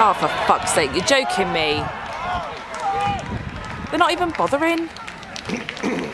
Oh, for fuck's sake, you're joking me. They're not even bothering.